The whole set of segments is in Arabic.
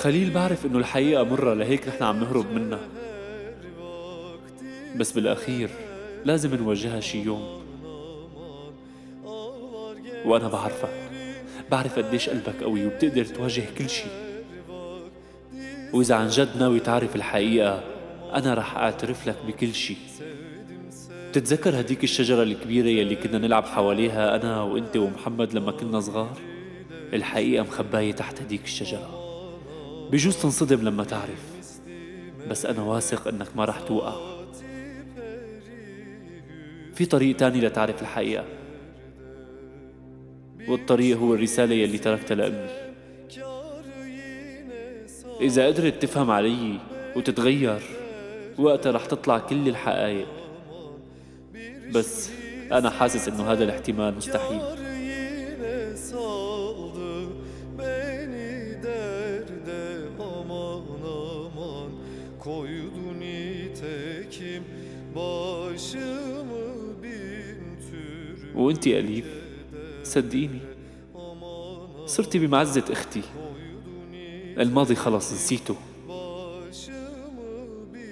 خليل بعرف إنه الحقيقة مرة لهيك نحن عم نهرب منها. بس بالأخير لازم نواجهها شي يوم. وأنا بعرفك. بعرف قديش قلبك قوي وبتقدر تواجه كل شي. وإذا عن جد ناوي تعرف الحقيقة أنا رح أعترف لك بكل شي. بتتذكر هديك الشجرة الكبيرة يلي كنا نلعب حواليها أنا وأنت ومحمد لما كنا صغار؟ الحقيقة مخباية تحت هديك الشجرة. بجوز تنصدم لما تعرف. بس أنا واثق إنك ما رح توقع. في طريق تاني لتعرف الحقيقة. والطريق هو الرسالة يلي تركتها لأمي. إذا قدرت تفهم علي وتتغير وقتها رح تطلع كل الحقائق. بس أنا حاسس إنه هذا الاحتمال مستحيل. وانت أليف صدقيني صرتي بمعزة أختي الماضي خلص نسيته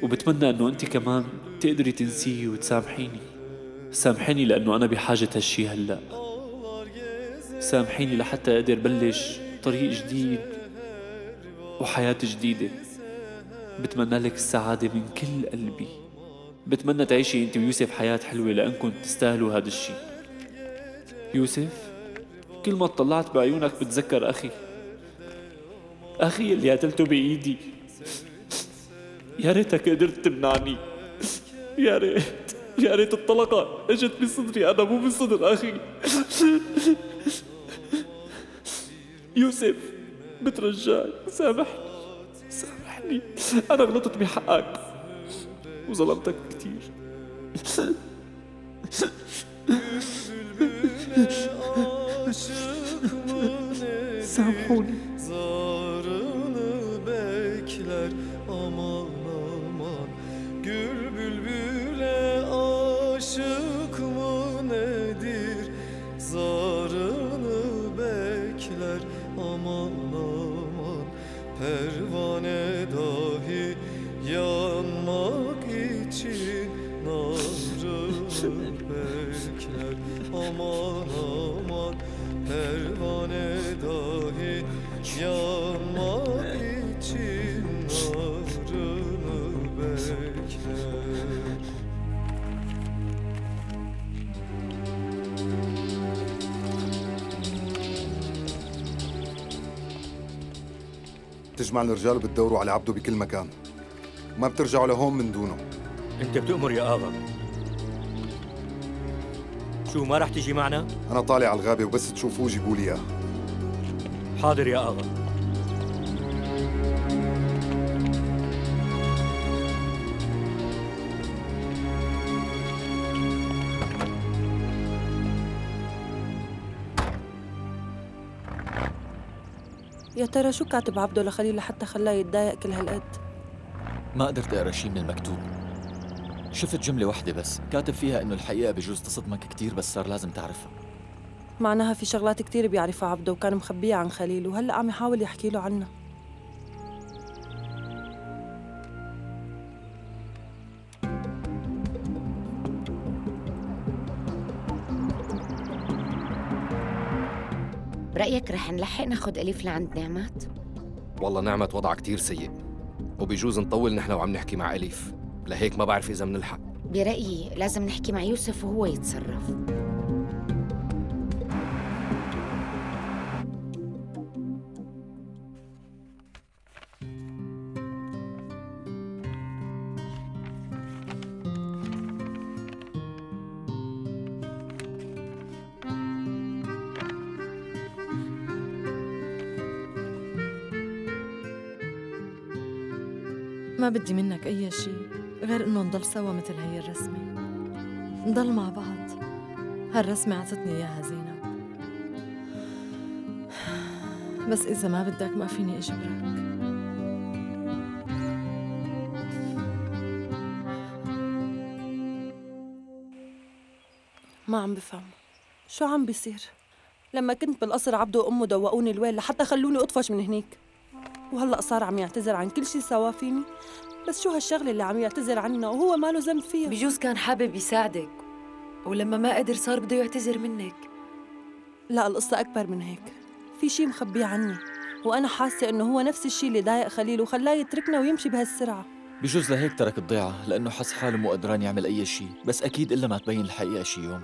وبتمنى أنه أنت كمان تقدري تنسيه وتسامحيني سامحيني لأنه أنا بحاجة هالشي هلأ سامحيني لحتى أقدر بلش طريق جديد وحياة جديدة بتمنى لك السعادة من كل قلبي. بتمنى تعيشي انت ويوسف حياة حلوة لأنكم تستاهلوا هذا الشي. يوسف كل ما اطلعت بعيونك بتذكر أخي. أخي اللي قتلته بإيدي. يا ريتك قدرت تمنعني. يا ريت يا ريت الطلقة إجت بصدري. أنا مو بصدر أخي. يوسف بترجاك سامحني. سامحني أنا غلطت بحقك وظلمتك كثير سامحوني Zarını bekler aman aman Gül bülbüle aşık mı nedir Zarını bekler aman aman Pervane تجمع الرجال بتدوروا على عبده بكل مكان. ما بترجعوا لهون من دونه. انت بتأمر يا آغا. شو ما رح تيجي معنا؟ أنا طالع على الغابة وبس تشوفوه جيبوا لي إياه. حاضر يا آغا. يا ترى شو كاتب عبده لخليل لحتى خلاه يتضايق كل هالقد؟ ما قدرت أقرأ شيء من المكتوب. شفت جملة واحدة بس كاتب فيها إنه الحقيقة بجوز تصدمك كتير بس صار لازم تعرفها. معناها في شغلات كتير بيعرفها عبده وكان مخبيها عن خليل وهلأ عم يحاول يحكي له عنها. برأيك رح نلحق ناخد أليف لعند نعمات؟ والله نعمة وضعها كتير سيء وبيجوز نطول نحن وعم نحكي مع أليف لهيك ما بعرف إذا منلحق برأيي لازم نحكي مع يوسف وهو يتصرف ما بدي منك أي شيء غير إنه نضل سوا مثل هي الرسمة. نضل مع بعض. هالرسمة عطتني إياها زينب. بس إذا ما بدك ما فيني أجبرك ما عم بفهم. شو عم بيصير؟ لما كنت بالقصر عبده وأمه دوقوني الويل لحتى خلوني أطفش من هنيك. وهلأ صار عم يعتذر عن كل شي سوا فيني. بس شو هالشغلة اللي عم يعتذر عنها؟ وهو ما له ذنب فيها. بجوز كان حابب يساعدك ولما ما قدر صار بده يعتذر منك. لا القصة أكبر من هيك. في شي مخبيه عني وأنا حاسة إنه هو نفس الشي اللي ضايق خليل وخلاه يتركنا ويمشي بهالسرعة. بجوز لهيك ترك الضيعة لأنه حس حاله مو قدران يعمل أي شيء بس أكيد إلا ما تبين الحقيقة شي يوم.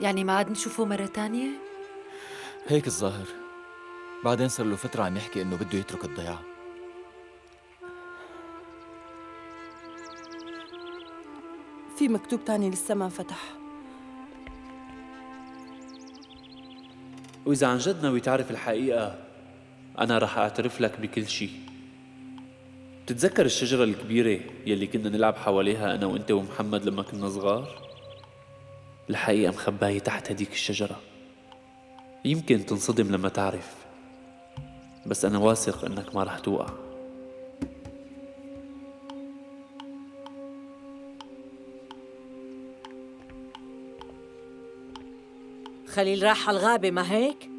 يعني ما عاد نشوفه مرة تانية؟ هيك الظاهر. بعدين صار له فترة عم يحكي إنه بده يترك الضيعة في مكتوب تاني لسه ما انفتح وإذا عن جد ناوي تعرف الحقيقة أنا رح أعترف لك بكل شي. بتتذكر الشجرة الكبيرة يلي كنا نلعب حواليها أنا وأنت ومحمد لما كنا صغار؟ الحقيقة مخباية تحت هديك الشجرة. يمكن تنصدم لما تعرف. بس أنا واثق إنك ما رح توقع خليل راح على الغابة ما هيك؟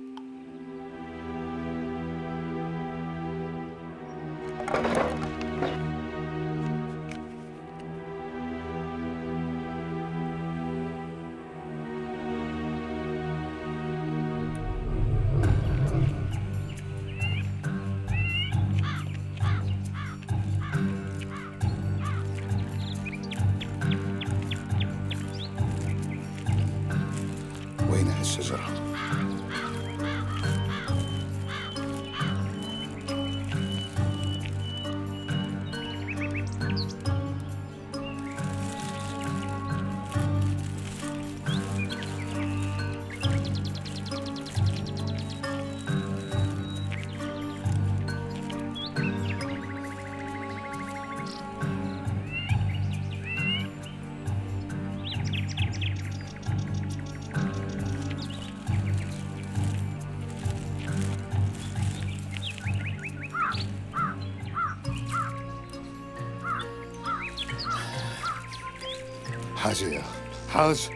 حاجة يا حاج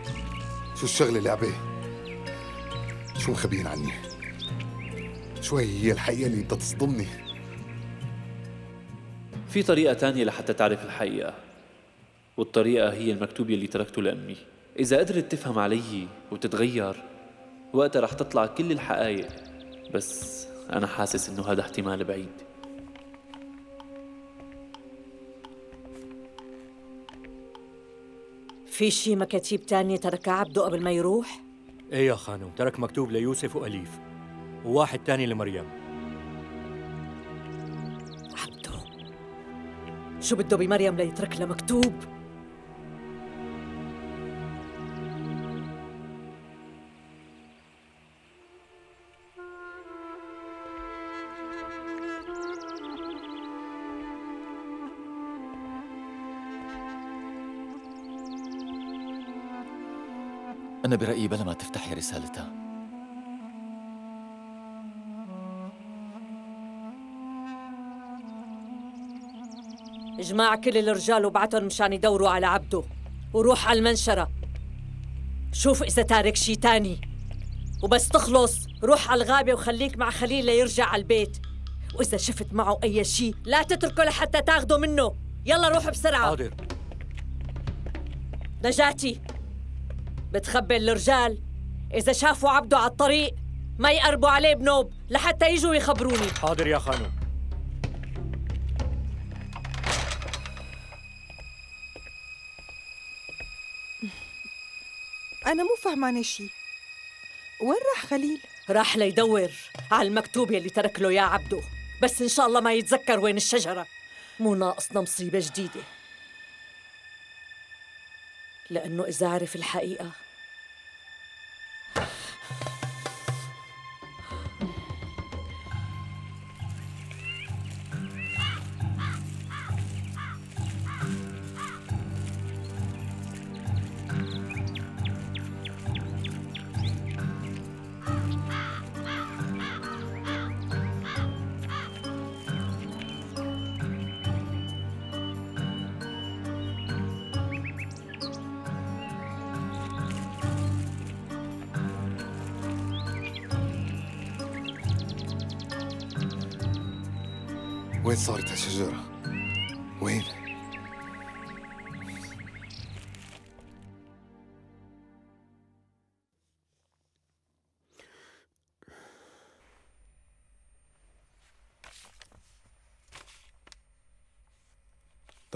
شو الشغلة لعبة؟ شو مخبيين عني؟ شوي هي الحقيقة اللي بدها تصدمني في طريقة تانية لحتى تعرف الحقيقة والطريقة هي المكتوب يلي تركته لأمي إذا قدرت تفهم علي وتتغير وقتها رح تطلع كل الحقائق بس أنا حاسس إنه هذا احتمال بعيد في شي مكاتيب تانية تركها عبده قبل ما يروح؟ إيه يا خانم ترك مكتوب ليوسف وأليف وواحد تاني لمريم عبده شو بده بمريم ليترك لها مكتوب؟ أنا برأيي بلا ما تفتحي رسالتها اجمع كل الرجال وبعتهم مشان يدوروا على عبده. وروح على المنشرة. شوف إذا تارك شي تاني. وبس تخلص روح على الغابة وخليك مع خليل ليرجع على البيت. وإذا شفت معه أي شي لا تتركه لحتى تاخده منه. يلا روح بسرعة. حاضر. نجاتي. بتخبي الرجال. إذا شافوا عبده على الطريق ما يقربوا عليه بنوب لحتى يجوا يخبروني. حاضر يا خانم. أنا مو فهمانة شي وين راح خليل؟ راح ليدور على المكتوب يلي ترك له يا عبده بس إن شاء الله ما يتذكر وين الشجرة. مو ناقصنا مصيبة جديدة. لأنه إذا عرف الحقيقة.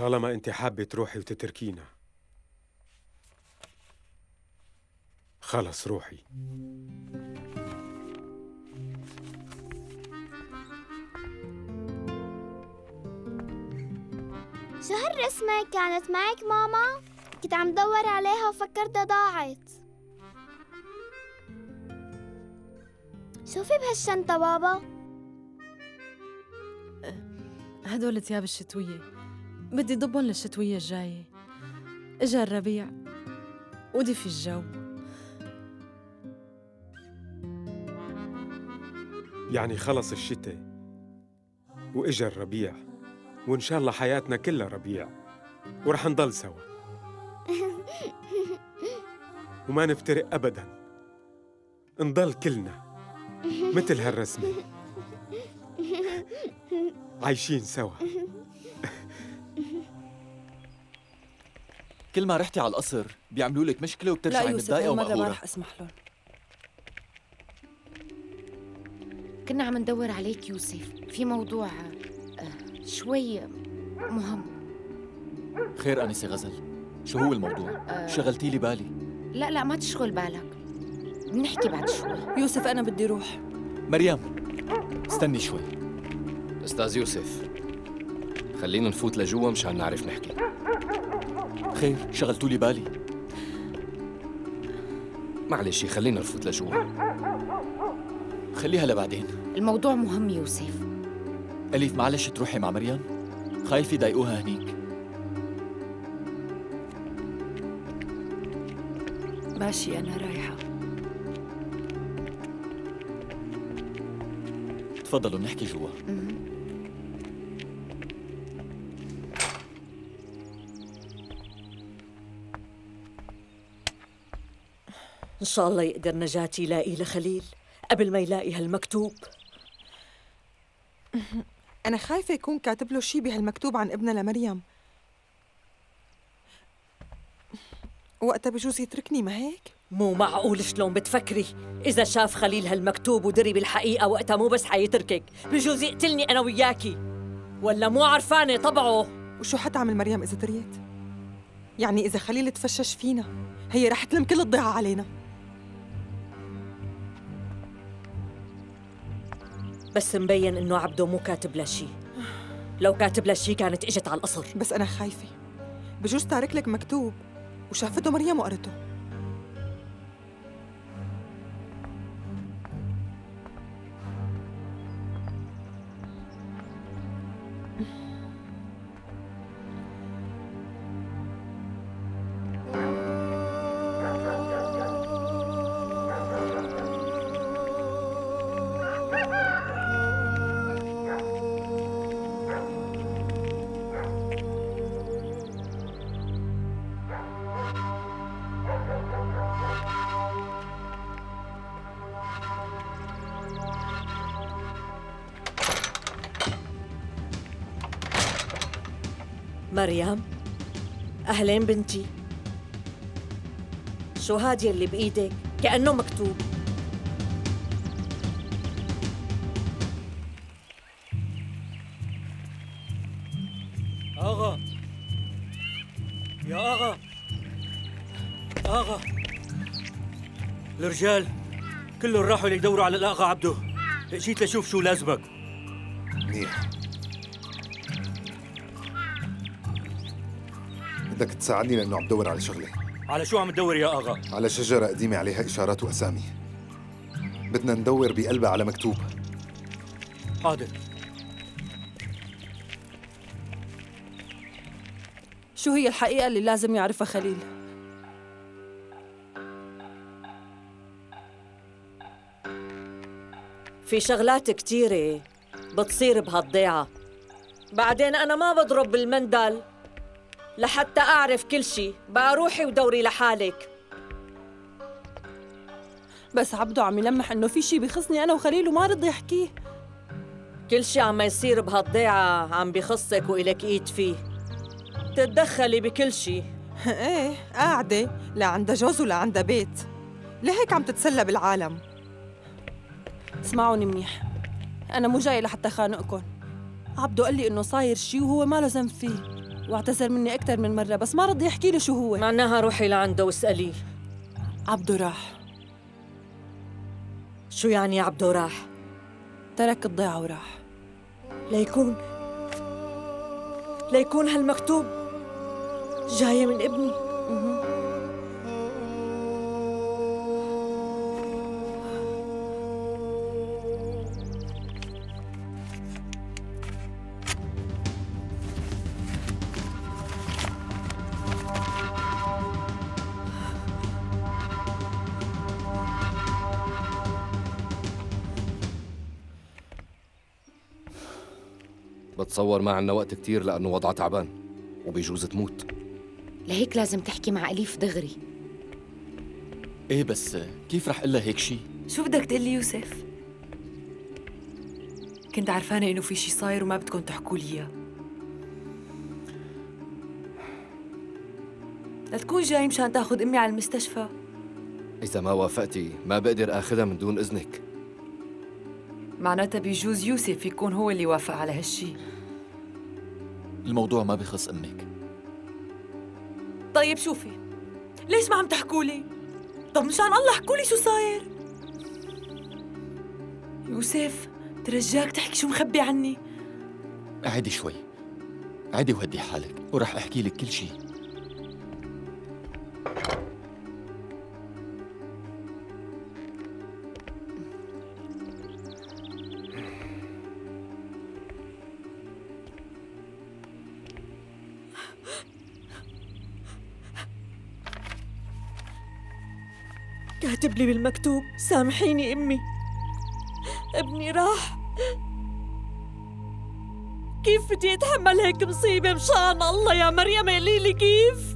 طالما أنت حابة تروحي وتتركينا خلص روحي شو هالرسمة كانت معك ماما؟ كنت عم دور عليها وفكرتها ضاعت شو في بهالشنطة بابا؟ هدول الثياب الشتوية بدي ضبهم للشتوية الجاية. إجا الربيع ودفي الجو. يعني خلص الشتاء وإجا الربيع وإن شاء الله حياتنا كلها ربيع ورح نضل سوا. وما نفترق ابدا نضل كلنا مثل هالرسمة. عايشين سوا. كل ما رحتي على القصر. بيعملوا لك مشكلة لا وبترجعي يوسف متضايقه هالمرة ما ومقهورة. رح اسمح لهم كنا عم ندور عليك يوسف. في موضوع آه، شوي مهم. خير انسه غزل. شو هو الموضوع؟ آه. شغلتي لي بالي؟ لا لا ما تشغل بالك. بنحكي بعد شوي. يوسف أنا بدي روح. مريم استني شوي. أستاذ يوسف خلينا نفوت لجوا مشان نعرف نحكي. خير شغلتوا لي بالي. معلش خلينا نفوت لجوا خليها لبعدين. الموضوع مهم يوسف. أليف معلش تروحي مع مريم. خايف يضايقوها هنيك. ماشي أنا رايحة. تفضلوا نحكي جوا. شاء الله يقدر نجاتي يلاقي لخليل قبل ما يلاقي هالمكتوب. أنا خايفة يكون كاتب له شي بهالمكتوب عن ابنها لمريم. وقتها بجوز يتركني ما هيك؟ مو معقول شلون بتفكري؟ إذا شاف خليل هالمكتوب ودري بالحقيقة وقتها مو بس حيتركك بجوز يقتلني أنا وياكي. ولا مو عرفانة طبعه. وشو حتعمل مريم إذا دريت؟ يعني إذا خليل تفشش فينا هي رح تلم كل الضيعة علينا. بس مبين إنه عبده مو كاتب لا شي لو كاتب لا شي كانت إجت على القصر بس أنا خايفة. بجوز تارك لك مكتوب. وشافته مريم وقرته. مريم أهلين بنتي. شو هادي اللي بإيدك؟ كأنه مكتوب. آغا. يا آغا. آغا. الرجال كلهم راحوا ليدوروا على الآغا عبده. جيت لشوف شو لازمك. بدك تساعدني لأنه عم بدور على شغله على شو عم تدور يا آغا؟ على شجرة قديمة عليها إشارات وأسامي. بدنا ندور بقلبها على مكتوب. حاضر شو هي الحقيقة اللي لازم يعرفها خليل؟ في شغلات كتيرة بتصير بهالضيعة. بعدين أنا ما بضرب بالمندل لحتى أعرف كل شي. بقى روحي ودوري لحالك. بس عبده عم يلمح إنه في شي بخصني أنا وخليل وما رضي يحكيه. كل شي عم يصير بهالضيعة عم بخصك وإلك إيد فيه. تتدخلي بكل شي. إيه قاعدة. لا عندها جوز ولا عندها بيت. لهيك عم تتسلى بالعالم. اسمعوني منيح. أنا مو جاي لحتى خانقكم عبدو قال لي إنه صاير شي وهو ما له ذنب فيه. واعتذر مني أكثر من مرة بس ما رضي يحكي لي شو هو. معناها روحي لعنده واسأليه عبدو راح. شو يعني عبدو راح؟ ترك الضيعة وراح. ليكون ليكون هالمكتوب جاية من ابني. بتصور ما عنا وقت كتير لأنه وضعها تعبان وبيجوز تموت. لهيك لازم تحكي مع أليف دغري. إيه بس كيف رح قلها هيك شي؟ شو بدك تقلي يوسف؟ كنت عرفانة إنه في شي صاير وما بدكم تحكوا لي إياه. لا تكون جاي مشان تاخذ أمي على المستشفى. إذا ما وافقتي ما بقدر آخذها من دون إذنك. معناتها بيجوز يوسف يكون هو اللي وافق على هالشي. الموضوع ما بخص أمك طيب شوفي ليش ما عم تحكوا لي؟ طب مشان الله حكوا لي شو صاير. يوسف ترجاك تحكي شو مخبي عني؟ عادي شوي عادي وهدي حالك ورح أحكي لك كل شي. كاتب لي بالمكتوب. سامحيني أمي. ابني راح. كيف بدي أتحمل هيك مصيبة؟ مشان الله يا مريم قولي لي كيف؟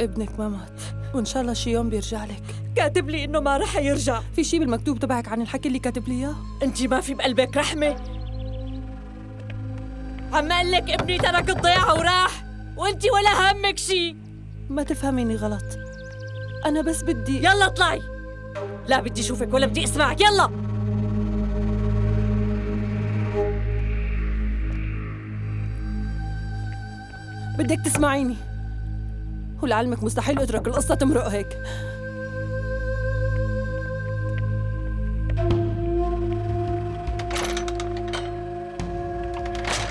ابنك ما مات وإن شاء الله شي يوم بيرجع لك. كاتب لي إنه ما رح يرجع. في شي بالمكتوب تبعك عن الحكي اللي كاتب لي إياه؟ انت ما في بقلبك رحمة. عم قال لك ابني ترك الضيعه وراح وانت ولا همك شي. ما تفهميني غلط. أنا بس بدي يلا اطلعي. لا بدي أشوفك ولا بدي أسمعك. يلا. بدك تسمعيني. ولعلمك مستحيل أترك القصة تمرق هيك.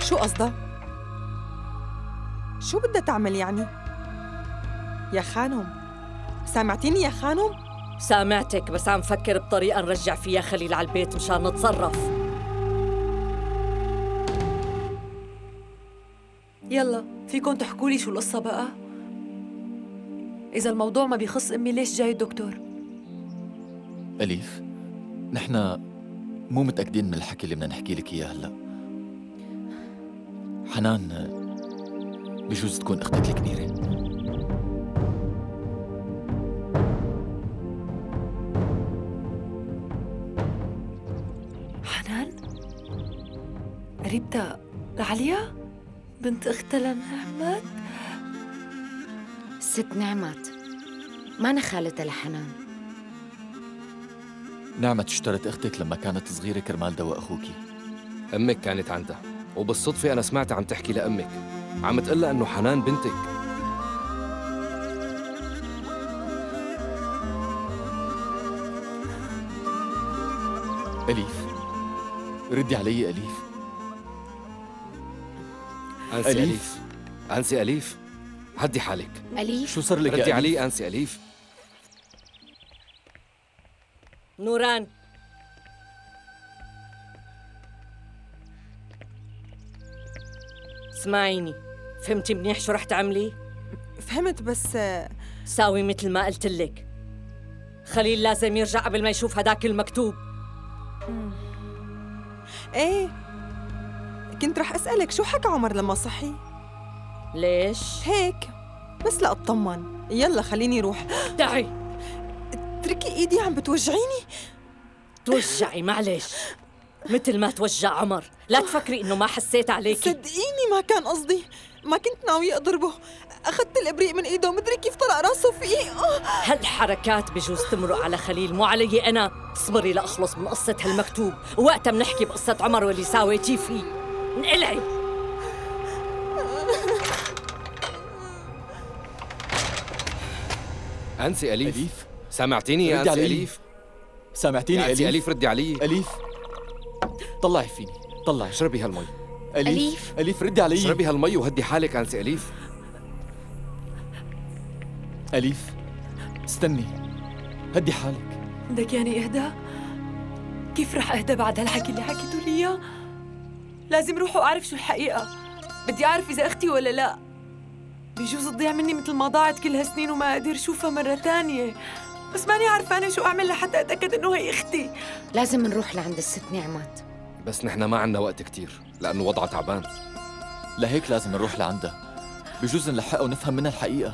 شو قصدها؟ شو بدها تعمل يعني؟ يا خانم. سامعتيني يا خانم؟ سامعتك بس عم فكر بطريقة نرجع فيها خليل على البيت مشان نتصرف يلا فيكم تحكوا لي شو القصة بقى؟ إذا الموضوع ما بيخص أمي ليش جاي الدكتور؟ أليف نحن مو متأكدين من الحكي اللي بدنا نحكي لك إياه هلأ حنان بجوز تكون أختك الكبيرة قريبتها لعليا؟ بنت أختها لنعمات؟ ست نعمت ما أنا خالتها لحنان. نعمة اشترت أختك لما كانت صغيرة كرمال دواء أخوكي. أمك كانت عندها وبالصدفة أنا سمعتها عم تحكي لأمك. عم تقلها إنه حنان بنتك. أليف. ردي علي أليف. أنسي أليف. أليف. أنسي أليف. هدي حالك. أليف؟ شو صار لك يا ردي؟ علي أنسي أليف. نوران. اسمعيني. فهمتي منيح شو رح تعملي؟ فهمت بس ساوي مثل ما قلت لك. خليل لازم يرجع قبل ما يشوف هداك المكتوب. إيه كنت رح أسألك شو حكى عمر لما صحي؟ ليش؟ هيك بس لأطمن يلا خليني روح. تعي اتركي إيدي عم بتوجعيني؟ توجعي معلش. مثل ما توجع عمر. لا تفكري إنه ما حسيت عليكي. صدقيني ما كان قصدي. ما كنت ناوية أضربه. أخذت الإبريق من إيده ومدري كيف طلع راسه فيه. هالحركات بجوز تمرق على خليل. مو علي أنا. اصبري لأخلص من قصه هالمكتوب. ووقتها بنحكي بقصة عمر واللي ساويتيه فيه. انقلعي أنسي أليف. أليف؟ سامعتيني يا أنسي علي. أليف. سامعتيني يا أليف. أليف ردي علي. أليف. طلعي فيني. طلعي. اشربي هالمي. أليف. أليف. ردي علي. اشربي هالمي وهدي حالك أنسي أليف. أليف. استني. هدي حالك. بدك يعني اهدى؟ كيف رح أهدى بعد هالحكي اللي حكيته لي إياه؟ لازم روح واعرف شو الحقيقة. بدي أعرف إذا أختي ولا لا. بيجوز تضيع مني مثل ما ضاعت كل هالسنين وما أقدر أشوفها مرة تانية بس ماني عارفة شو أعمل لحتى أتأكد إنه هي أختي. لازم نروح لعند الست نعمت بس نحن ما عنا وقت كتير لأنه وضعها تعبان. لهيك لازم نروح لعندها. بجوز نلحقها ونفهم منها الحقيقة.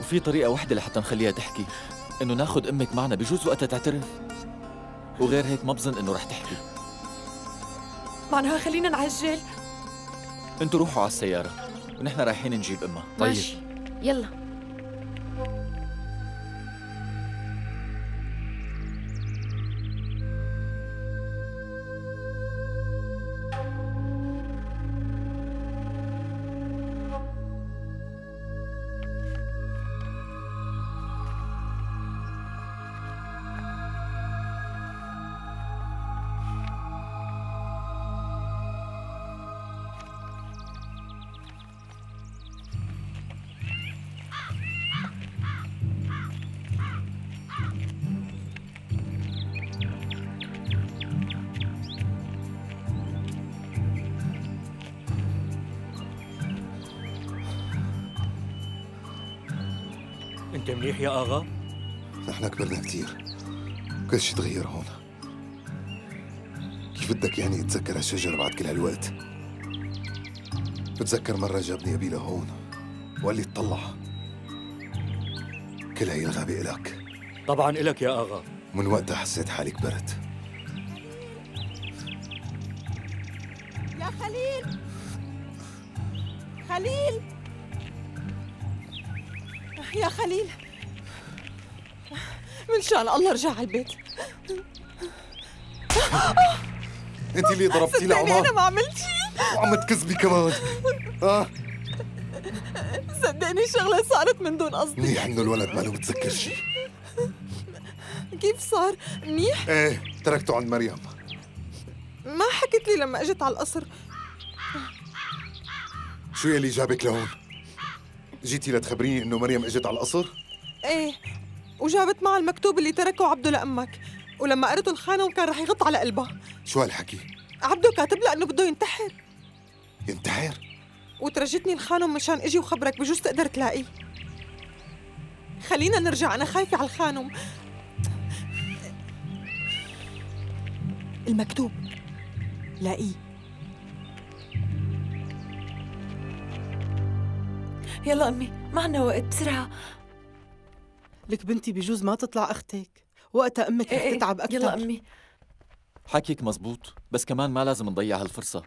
وفي طريقة واحدة لحتى نخليها تحكي. إنه ناخد أمك معنا بجوز وقتها تعترف. وغير هيك ما بظن إنه رح تحكي. معناها خلينا نعجل. أنتوا روحوا على السيارة ونحن رايحين نجيب أمها ماشي. يلا. يا آغا؟ نحن كبرنا كتير. كل شي تغير هون؟ كيف بدك يعني يتذكر هالشجرة بعد كل هالوقت بتذكر مرة جابني أبي لهون وقال لي اطلع. كل هي الغابة إلك. طبعا إلك يا آغا. من وقتها حسيت حالي كبرت. يا خليل! خليل! يا خليل! من شان الله ارجع على البيت. أنت اللي ضربتي صدقني أنا ما عملت شيء وعم تكذبي كمان. آه. صدقني الشغلة صارت من دون قصدي. منيح إنه الولد ما له بتذكر شي. كيف صار؟ منيح؟ إيه تركته عند مريم. ما حكيت لي لما إجت على القصر. شو يلي جابك لهون؟ جيتي لتخبريني إنه مريم إجت على القصر؟ إيه. وجابت معها المكتوب اللي تركه عبده لأمك. ولما قرته الخانم كان رح يغط على قلبها. شو هالحكي؟ عبده كاتب لها إنه بده ينتحر. ينتحر؟ وترجتني الخانم مشان إجي وخبرك بجوز تقدر تلاقيه. خلينا نرجع أنا خايفة على الخانم المكتوب. لاقيه. يلا أمي ما عنا وقت بسرعة. لك بنتي بجوز ما تطلع أختك. وقتها أمك رح إيه إيه، تتعب أكثر يلا أمي. حكيك مزبوط بس كمان ما لازم نضيع هالفرصة.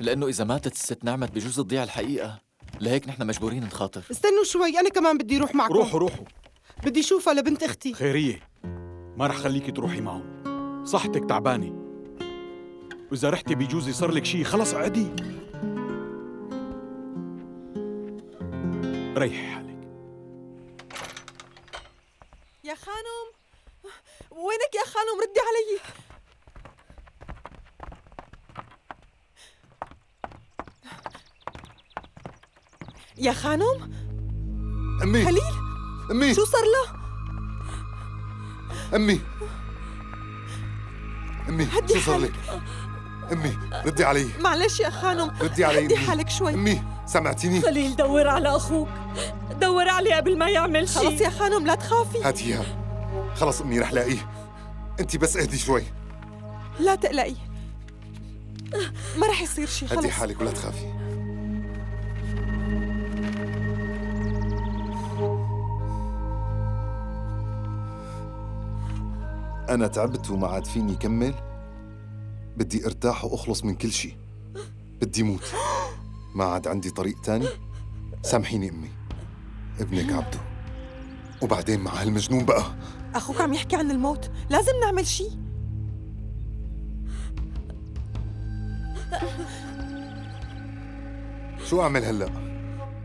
لأنه إذا ماتت الست نعمت بجوز تضيع الحقيقة. لهيك نحن مجبورين نخاطر. استنوا شوي أنا كمان بدي أروح معكم. روحوا روحوا. بدي اشوفها لبنت أختي. خيرية. ما رح خليكي تروحي معهم. صحتك تعبانة. وإذا رحتي بيجوز يصير لك شيء خلص عدي ريحي وينك يا خانم؟ ردي علي. يا خانم؟ أمي. خليل. أمي. شو صار له؟ أمي. أمي هدي شو صار لك؟ أمي ردي علي. معلش يا خانم. ردي علي هدي أمي. حالك شوي. أمي سمعتيني؟ خليل دور على أخوك. دور عليه قبل ما يعمل شيء. خلص يا خانم لا تخافي. هاتيها خلص أمي رح لاقيه. انت بس اهدي شوي. لا تقلقي. ما رح يصير شيء هدي خلص. حالك ولا تخافي. أنا تعبت وما عاد فيني كمل. بدي أرتاح وأخلص من كل شيء بدي موت. ما عاد عندي طريق تاني. سامحيني أمي. ابنك عبده. وبعدين مع هالمجنون بقى. أخوك عم يحكي عن الموت. لازم نعمل شيء. شو أعمل هلأ؟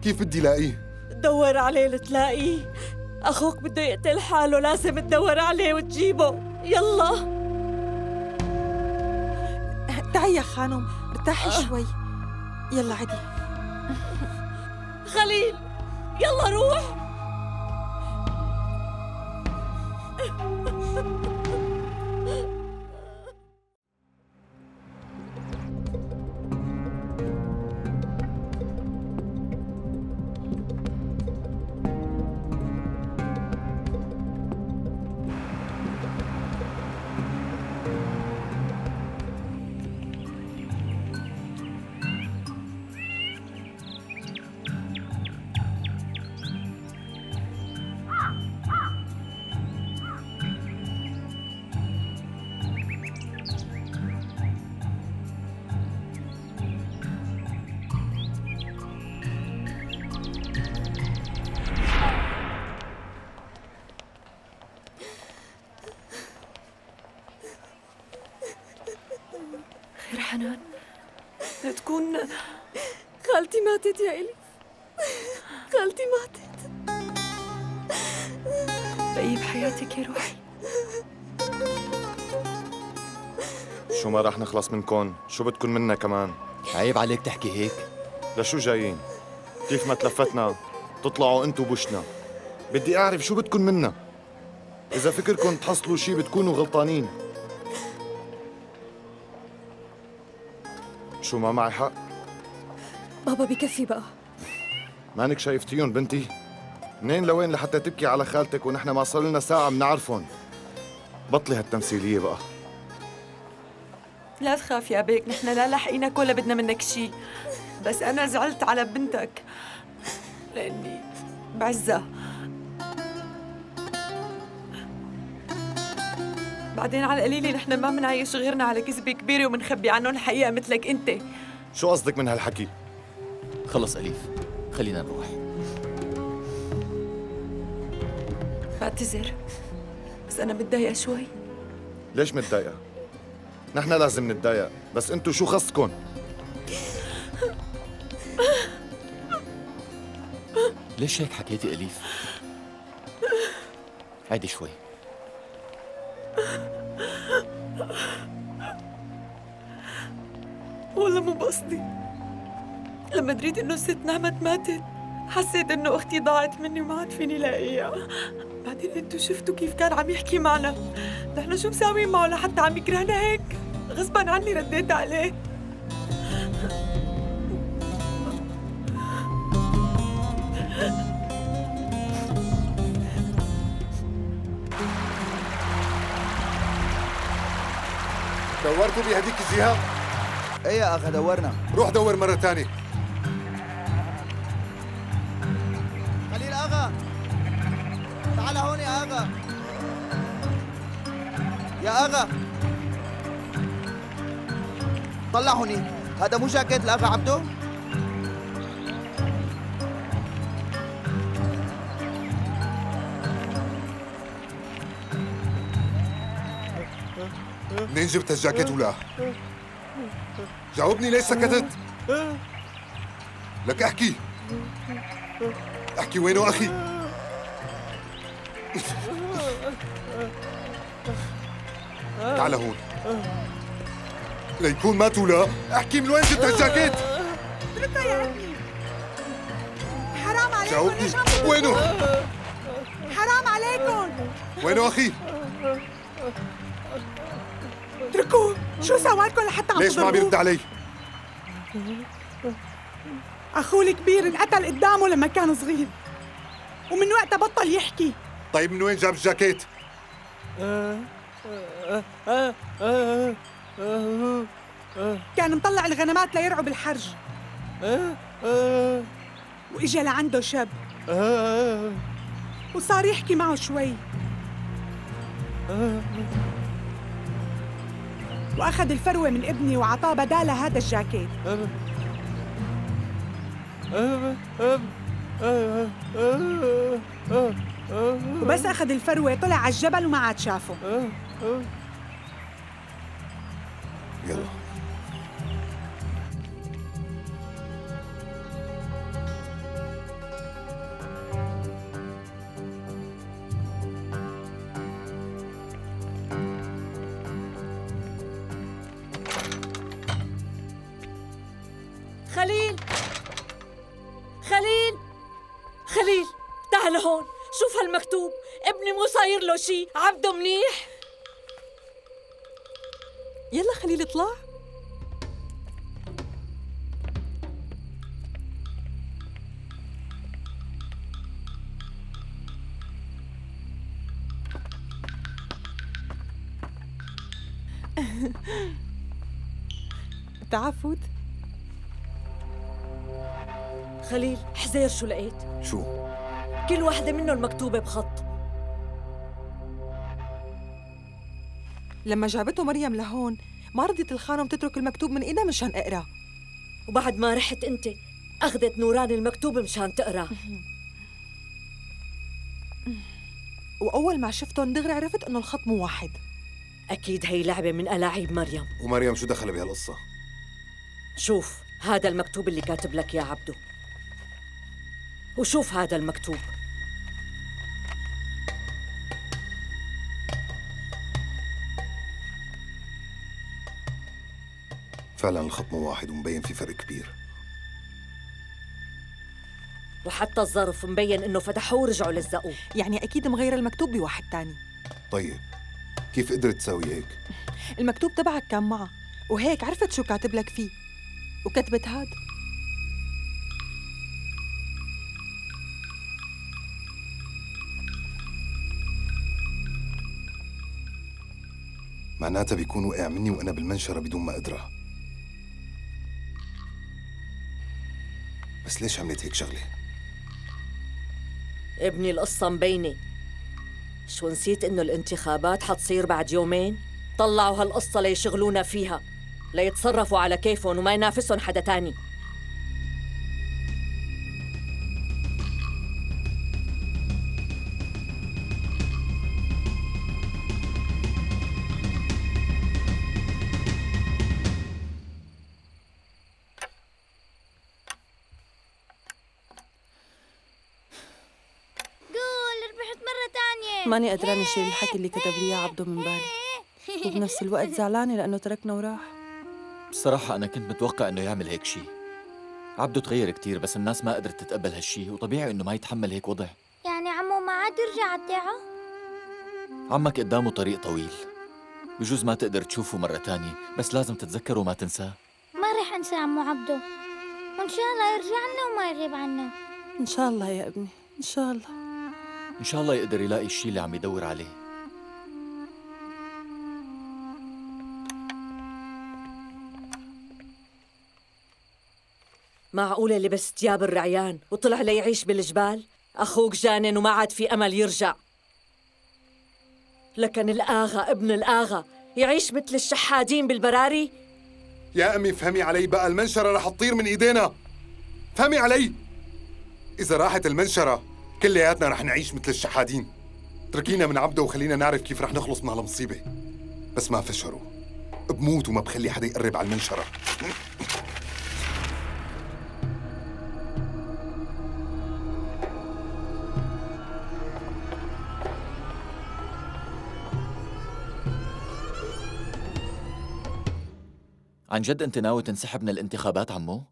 كيف بدي لاقيه؟ دور عليه لتلاقيه. أخوك بده يقتل حاله لازم تدور عليه وتجيبه. يلا. تعي يا خانم ارتاحي شوي. يلا عدي. خليل يلا روح. خير حنان لا تكون خالتي ماتت يا إلي خالتي ماتت. بقي بحياتك يا روحي. شو ما رح نخلص منكم شو بدكم منا كمان؟ عيب عليك تحكي هيك. لشو جايين؟ كيف ما تلفتنا تطلعوا انتو بوشنا. بدي أعرف شو بدكم منا. إذا فكركم تحصلوا شي بتكونوا غلطانين. شو ما معي حق. بابا بكفي بقى. مانك شايفتيهم بنتي؟ منين لوين لحتى تبكي على خالتك ونحن ما صار لنا ساعة بنعرفهم بطلي هالتمثيلية بقى. لا تخاف يا بيك نحن لا لاحقينك ولا بدنا منك شيء بس أنا زعلت على بنتك. لأني بعزها بعدين على القليلة نحن ما منعيش غيرنا على كذبة كبيرة ومنخبي عنهم الحقيقة مثلك أنت شو قصدك من هالحكي؟ خلص أليف خلينا نروح بعتذر بس أنا متضايقة شوي ليش متضايقة؟ نحن لازم نتضايق بس انتو شو خصكن؟ ليش هيك حكيتي أليف؟ عادي شوي مو قصدي لما دريت إنه ست نعمت ماتت حسيت إنه أختي ضاعت مني وما عاد فيني لاقيها. بعدين انتو شفتوا كيف كان عم يحكي معنا. نحن شو مساويين معه لحتى عم يكرهنا هيك؟ غصبا عني رديت عليه. دورتوا بهديك الجهة؟ إيه يا أخي دورنا. روح دور مرة تانية خليل اغا تعال هون يا اغا يا اغا طلع هوني هذا مو جاكيت الاغا عبده منين جبت الجاكيت ولا؟ جاوبني ليش سكتت؟ لك أحكي أحكي وينه أخي؟ تعال هون ليكون مات ولا أحكي من وين جبت الجاكيت؟ اتركها يا ابني حرام عليكم جاوبني ليش عم؟ وينه؟ حرام عليكم وينه أخي؟ اتركوه شو سوالكم لحتى عم ليش ما عم تضربوه؟ يرد علي؟ اخوه الكبير انقتل قدامه لما كان صغير ومن وقتها بطل يحكي طيب من وين جاب الجاكيت؟ كان مطلع الغنمات ليرعوا بالحرج وإجا لعنده شاب وصار يحكي معه شوي وأخذ الفروة من ابني وعطاه بدالها هذا الجاكيت. وبس أخذ الفروة طلع على الجبل وما عاد شافه. يلا. خليل! خليل! خليل تعال هون شوف هالمكتوب. ابني مو صاير له شي. عبده منيح؟ يلا خليل اطلع. تعال فوت. خليل حزير شو لقيت؟ شو؟ كل واحدة منهم مكتوبة بخط. لما جابته مريم لهون ما رضيت الخانم تترك المكتوب من إيدها مشان أقرأ. وبعد ما رحت أنت أخذت نوران المكتوب مشان تقرأ. وأول ما شفتهم دغري عرفت إنه الخط مو واحد. أكيد هي لعبة من ألاعيب مريم. ومريم شو دخل بهالقصة؟ شوف هذا المكتوب اللي كاتب لك يا عبدو. وشوف هذا المكتوب. فعلا الخط مو واحد ومبين في فرق كبير. وحتى الظرف مبين إنه فتحوه ورجعوا لزقوه. يعني أكيد مغير المكتوب بواحد تاني. طيب كيف قدرت تساوي هيك؟ المكتوب تبعك كان معها وهيك عرفت شو كاتب لك فيه. وكتبت هاد. معناتها بيكون وقع مني وأنا بالمنشرة بدون ما أدرى بس ليش عملت هيك شغلة؟ ابني القصة مبينة شو نسيت إنه الانتخابات حتصير بعد يومين؟ طلعوا هالقصة ليشغلونا فيها ليتصرفوا على كيفهم وما ينافسهم حدا تاني ماني قدرانة شيل الحكي اللي كتب لي إياه عبده من بالي وبنفس الوقت زعلانة لأنه تركنا وراح. بصراحة أنا كنت متوقع إنه يعمل هيك شيء عبده تغير كتير بس الناس ما قدرت تتقبل هالشي وطبيعي إنه ما يتحمل هيك وضع. يعني عمو ما عاد يرجع الضيعة عمك قدامه طريق طويل. بجوز ما تقدر تشوفه مرة تانية بس لازم تتذكره وما تنساه. ما رح أنسى عمو عبده. وإن شاء الله يرجع لنا وما يغيب عنا. إن شاء الله يا ابني إن شاء الله. إن شاء الله يقدر يلاقي الشي اللي عم يدور عليه. معقولة لبس ثياب الرعيان وطلع ليعيش بالجبال؟ أخوك جانن وما عاد في أمل يرجع. لكن الآغا ابن الآغا يعيش مثل الشحادين بالبراري؟ يا أمي فهمي علي بقى. المنشرة رح تطير من إيدينا. فهمي علي. إذا راحت المنشرة كلياتنا رح نعيش مثل الشحادين. اتركينا من عبده وخلينا نعرف كيف رح نخلص من هالمصيبة. بس ما فشروا. بموت وما بخلي حدا يقرب على المنشرة. عن جد أنت ناوي تنسحب من الانتخابات عمو؟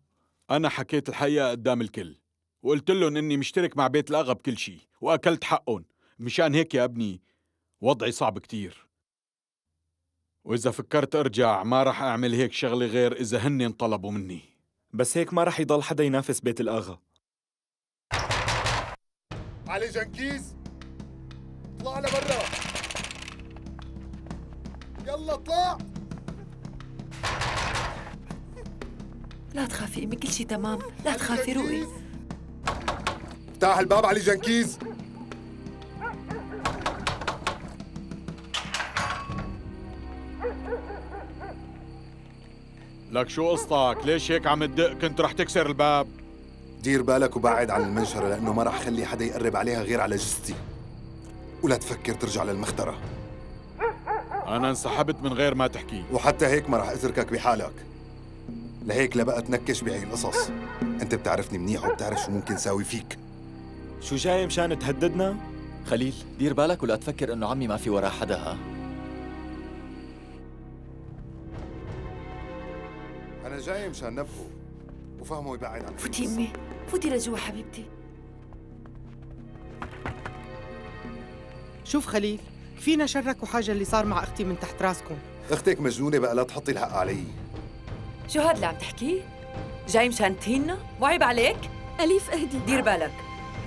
أنا حكيت الحقيقة قدام الكل. وقلت لهم إني مشترك مع بيت الأغا بكل شيء وأكلت حقهم. مشان هيك يا ابني وضعي صعب كتير. وإذا فكرت أرجع ما رح أعمل هيك شغلة غير إذا هن طلبوا مني. بس هيك ما رح يضل حدا ينافس بيت الآغا علي جنكيز اطلع لبرا. يلا اطلع. لا تخافي أمي كل شيء تمام. لا تخافي روقي افتح الباب علي جنكيز. لك شو قصتك؟ ليش هيك عم تدق؟ كنت رح تكسر الباب. دير بالك وبعد عن المنشرة لأنه ما رح خلي حدا يقرب عليها غير على جثتي. ولا تفكر ترجع للمخترة. أنا انسحبت من غير ما تحكي. وحتى هيك ما رح أتركك بحالك. لهيك لا بقى تنكش بهي القصص. أنت بتعرفني منيح وبتعرف شو ممكن ساوي فيك. شو جاي مشان تهددنا؟ خليل دير بالك ولا تفكر إنه عمي ما في وراه حدا ها أنا جاي مشان نبهه وفهمه يبعد عن فوتي أمي فوتي لجوا حبيبتي شوف خليل فينا شرك وحاجة اللي صار مع أختي من تحت راسكم أختك مجنونة بقى لا تحطي الحق علي شو هاد اللي عم تحكيه؟ جاي مشان تهيننا؟ وعيب عليك؟ أليف أهدي دير بالك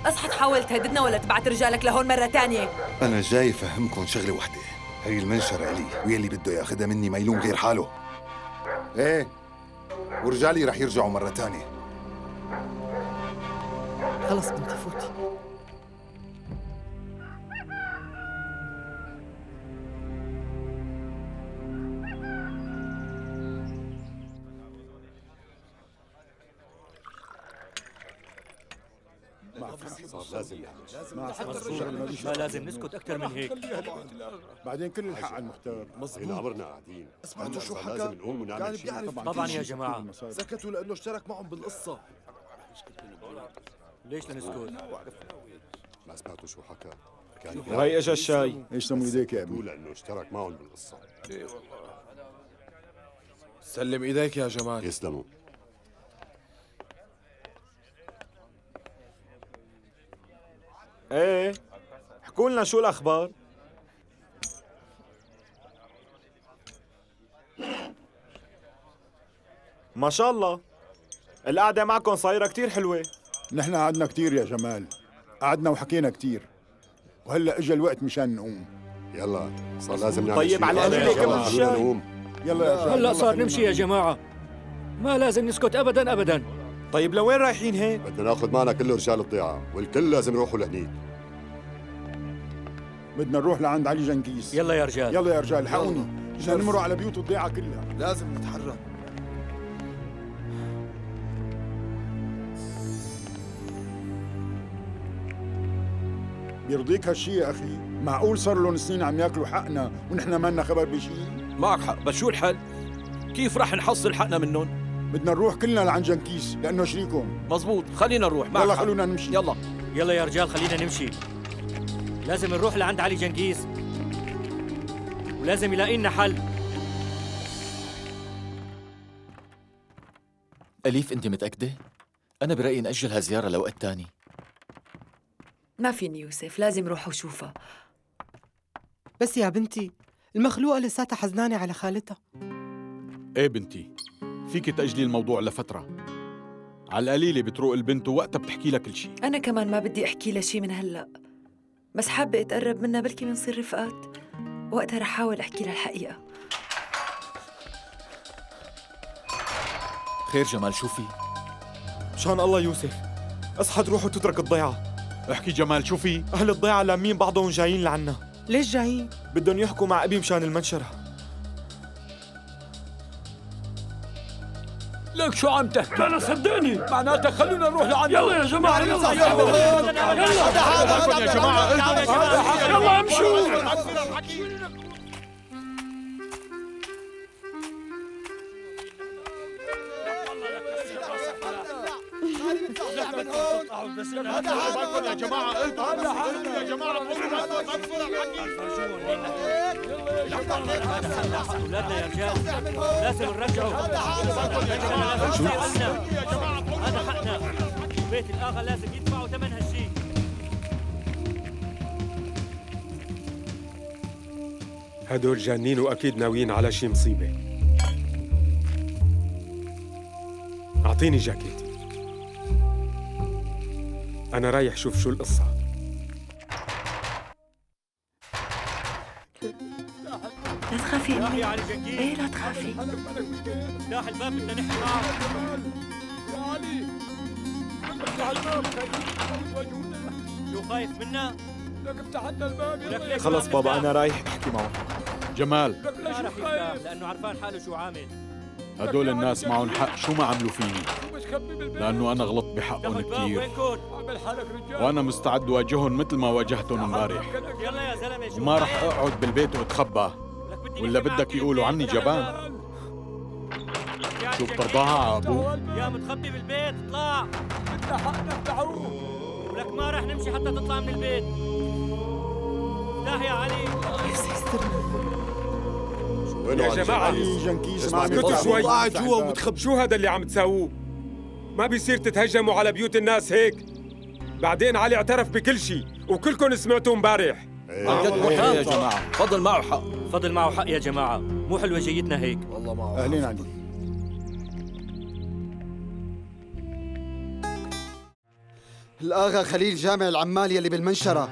أصحى تحاول تهددنا ولا تبعت رجالك لهون مرة تانية؟ أنا جاي فهمكم شغلة وحدة هي المنشرة إلي ويلي بده ياخدها مني ما يلوم غير حاله. إيه؟ ورجالي رح يرجعوا مرة تانية. خلص بنتي فوتي. لازم ما لازم نسكت أكثر من هيك. بعدين كل الحق على المختار مظبوط. عمرنا قاعدين. سمعتوا شو حكى؟ لازم نقوم ونعمل كان بيعرف طبعاً. يا شيء. جماعة. سكتوا لأنه اشترك معهم بالقصة. ليش لنسكت؟ ما سمعتوا شو حكى. كان وهي اجا الشاي إيش سموا ايديك يا أبني؟ لأنه اشترك معهم بالقصة. سلم إيديك يا جمال يسلموا. إيه؟ احكوا لنا شو الأخبار؟ ما شاء الله. القعدة معكم صايرة كتير حلوة. نحن قعدنا كتير يا جمال. قعدنا وحكينا كتير. وهلا اجى الوقت مشان نقوم. يلا صار لازم نعمل طيب. على جماعة، كمان الشاي. نقوم. يلا يا هلا صار نمشي يا جماعة. ما لازم نسكت ابدا ابدا. طيب لوين رايحين هيك؟ بدنا ناخذ معنا كل رجال الضيعه والكل لازم يروحوا لهنيك. بدنا نروح لعند علي جنكيس يلا يا رجال. يلا يا رجال الحقوني بدنا نمروا على بيوت الضيعة كلها. لازم نتحرك. بيرضيك هالشي يا أخي؟ معقول صار لهم سنين عم ياكلوا حقنا ونحن ما لنا خبر بشيء معك حق بس شو الحل؟ كيف رح نحصل حقنا منهم؟ بدنا نروح كلنا لعند جنكيس لأنه شريكهم. مزبوط خلينا نروح معك يلا. خلونا نمشي. يلا. يلا يا رجال خلينا نمشي. لازم نروح لعند علي جنكيز. ولازم يلاقي لنا حل. أليف أنت متأكدة؟ أنا برأيي نأجل هالزيارة لوقت تاني. ما فيني يوسف لازم روح وشوفها بس يا بنتي المخلوقة لساتها حزنانة على خالتها. إيه بنتي؟ فيك تأجلي الموضوع لفترة. على القليلة بتروق البنت ووقتها بتحكي لك كل شيء أنا كمان ما بدي أحكي لها شي من هلأ. بس حابة أتقرب منها بلكي بنصير رفقات. وقتها رح أحاول أحكي لها الحقيقة. خير جمال شو في؟ مشان الله يوسف اصحى تروح وتترك الضيعة. احكي جمال شو في؟ أهل الضيعة لامين بعضهم جايين لعنا. ليش جايين؟ بدهم يحكوا مع أبي مشان المنشرة. لك شو عم تحكي؟ لا لا صدقني معناتها خلونا نروح لعند يلا يا جماعة يلا يلا يا جماعة يلا امشوا يا جماعة يا جماعة يا رجال لازم شو؟ هذا حقنا بيت الاغا لازم يدفعوا ثمن هالشيء هدول جانين وأكيد ناويين على شي مصيبة أعطيني جاكيتي أنا رايح شوف شو القصة تخافي يا علي إيه لا تخافي افتح الباب بدنا نحكي معك شو خايف منا؟ لك افتح لنا الباب لك ليش خلص ما بابا؟ أنا رايح أحكي معه. جمال. ما رح يفتح لأنه عرفان حاله شو عامل. هدول الناس معهم حق شو ما عملوا فيني؟ لأنه أنا غلطت بحقهم كتير وأنا مستعد واجههم مثل ما واجهتهم امبارح. يلا يا وما رح أقعد بالبيت وأتخبى. ولا بدك يقولوا عني جبان؟ شو بترضاها أبوه يا متخبي بالبيت اطلع. بدنا حقنا بتعروف ولك ما رح نمشي حتى تطلع من البيت. افتح يا علي. يا جماعة جنكيز اسكتوا شوي. قاعد جوا ومتخبي شو هذا اللي عم تساووه؟ ما بيصير تتهجموا على بيوت الناس هيك. بعدين علي اعترف بكل شيء وكلكم سمعتوه امبارح. عن جد حق يا جماعة فضل معه حق. فضل معه حق يا جماعة. مو حلوة جيتنا هيك. والله معه أهلين علي الآغا خليل جامع العمال يلي بالمنشرة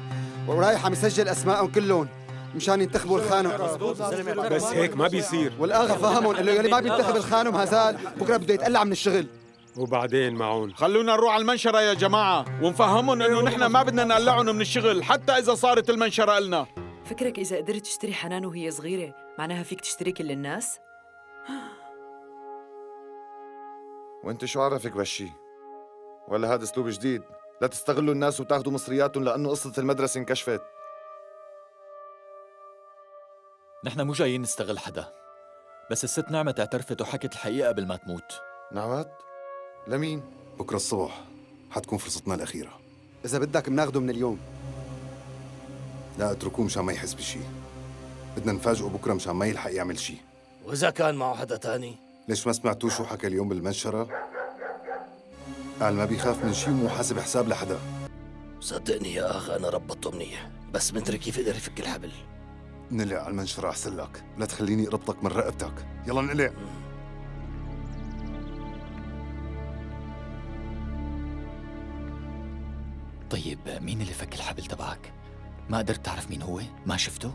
ورايح عم يسجل أسمائهم كلهم مشان ينتخبوا الخانم. بس هيك ما بيصير. والآغا فهمهم إنه يلي ما بينتخب الخانم هزال بكرة بده يتقلع من الشغل. وبعدين معون خلونا نروح على المنشرة يا جماعة ونفهمهم إنه نحن ما بدنا نقلعهم من الشغل حتى إذا صارت المنشرة لنا فكرك إذا قدرت تشتري حنان وهي صغيرة معناها فيك تشتري كل الناس؟ وانت شو عرفك بهالشي؟ ولا هذا أسلوب جديد؟ لا تستغلوا الناس وتاخذوا مصرياتهم لأنه قصة المدرسة انكشفت نحن مو جايين نستغل حدا بس الست نعمة اعترفت وحكت الحقيقة قبل ما تموت نعمت؟ لمين؟ بكرة الصبح حتكون فرصتنا الأخيرة إذا بدك بناخده من اليوم لا اتركوه مشان ما يحس بشي. بدنا نفاجئه بكرة مشان ما يلحق يعمل شي. وإذا كان معه حدا تاني؟ ليش ما سمعتوا شو حكى اليوم بالمنشرة؟ قال ما بيخاف من شي ومو حاسب حساب لحدا. صدقني يا أخ أنا ربطته منيح. بس مدري كيف قدر يفك الحبل. نقلع على المنشرة أحسن لك. لا تخليني أربطك من رقبتك. يلا نقلع. طيب مين اللي فك الحبل تبعك؟ ما قدرت تعرف مين هو؟ ما شفته؟